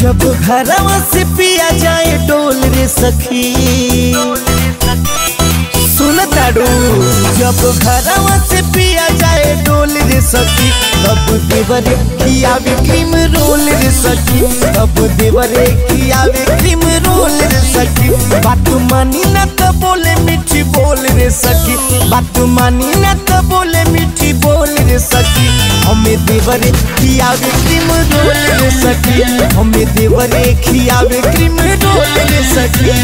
जब घरवा से पिया जाए डोल रे सखी। ताड़ू जब घरवा से पिया जाए डोल रे सखी, तब देवरे खियावे क्रीम रोल रे सखी। तब देवरे खियावे क्रीम रोल रे सखी। बात मानी ना तो बोले मीठी बोल रे सखी। बात मानी ना तो बोले मीठी बोल रे सखी। हमें देवरे खियावे क्रीम रोल रे सखी। हमें देवरे खियावे क्रीम रोल रे सखी।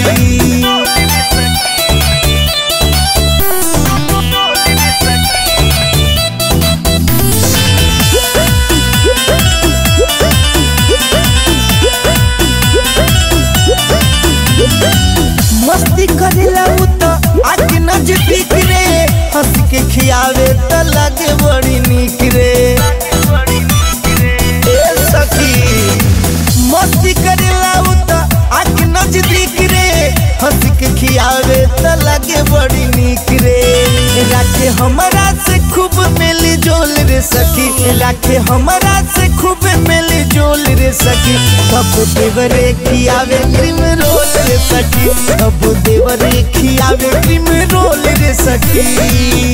मस्ती करे उ नज़दीक रे हंस के खियावे तो लगे बड़ी निक रे। सखी, मस्ती करेला उ नज़दीक रे हंस के खियावे तो लगे बड़ी निक रे। जोल रे सखी राखे हमरा से खूब मिल जोल रे सखी। कब देवरे खियावे क्रीम रोल रे सखी। कब देवरे खियावे क्रीम रोल रे सखी।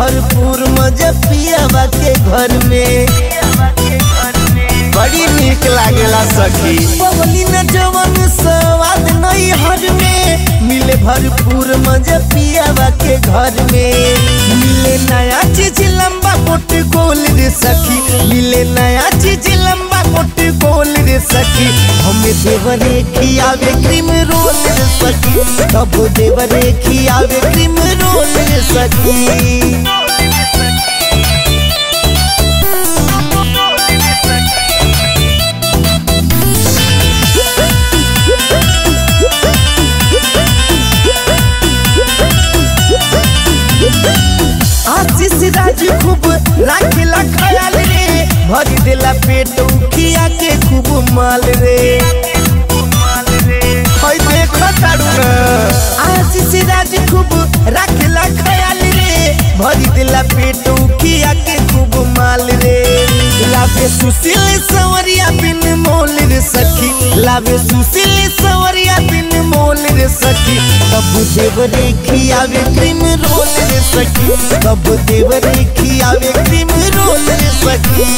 भरपूर मज़ा पियावा के घर में। बड़ी निक लागेला सखी। पवली न जवन सवाद नहीं हज में, मिले भरपूर मज़ा पियावा के घर में। मिले नया चीज़ लंबा मोट गोल रे सखी। मिले नया चीज़ लंबा मोट गोल रे सखी। हमें देवरे खियावे क्रीम रोल सखी तब देवरे खियावे क्रीम रोल सखी खूब राखेला ख्याल रे भरी देला के खूब माल रे। ताड़ू आशीष राज लावे सुशील सवरिया बिन मोल रे सखी. लावे सुशील सवरिया बिन मोल रे सखी. तब देवरे खियावे क्रीम रोल रे सखी. तब क्रीम रोल रे सखी.